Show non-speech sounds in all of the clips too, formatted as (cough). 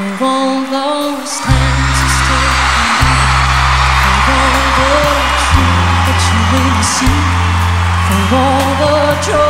For all those times you still For all the truth that you really see For all the joy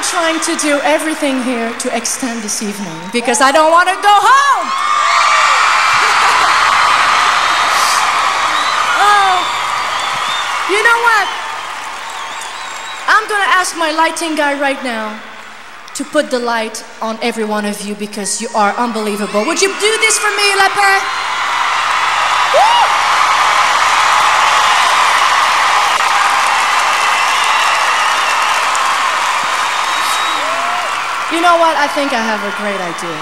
I'm trying to do everything here to extend this evening because I don't want to go home. (laughs) oh, you know what? I'm going to ask my lighting guy right now to put the light on every one of you because you are unbelievable. Would you do this for me, Leper? You know what? I think I have a great idea.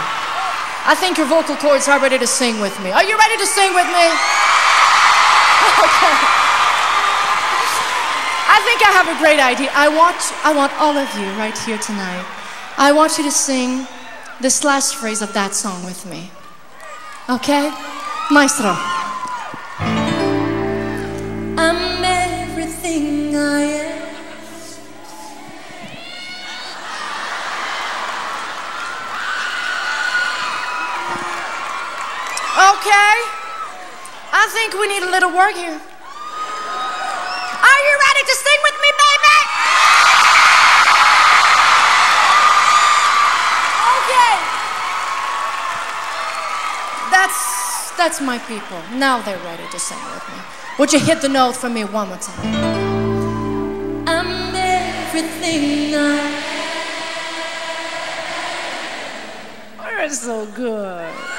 I think your vocal cords are ready to sing with me. Are you ready to sing with me? (laughs) Okay. I think I have a great idea. I want, I want all of you right here tonight. I want you to sing this last phrase of that song with me. Okay? Maestro. I'm everything I am. Okay. I think we need a little work here. Are you ready to sing with me, baby? Okay. That's that's my people. Now they're ready to sing with me. Would you hit the note for me one more time? I'm everything I You're so good.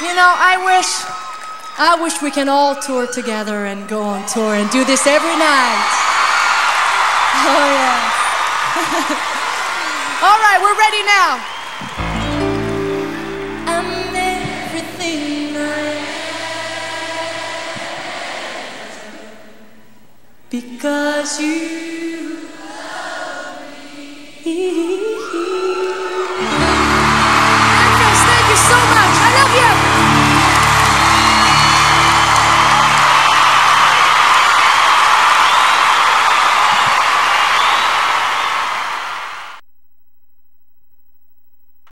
You know, I wish I wish we can all tour together and go on tour and do this every night. Oh yeah. (laughs) all right, we're ready now. I'm everything I because you love me.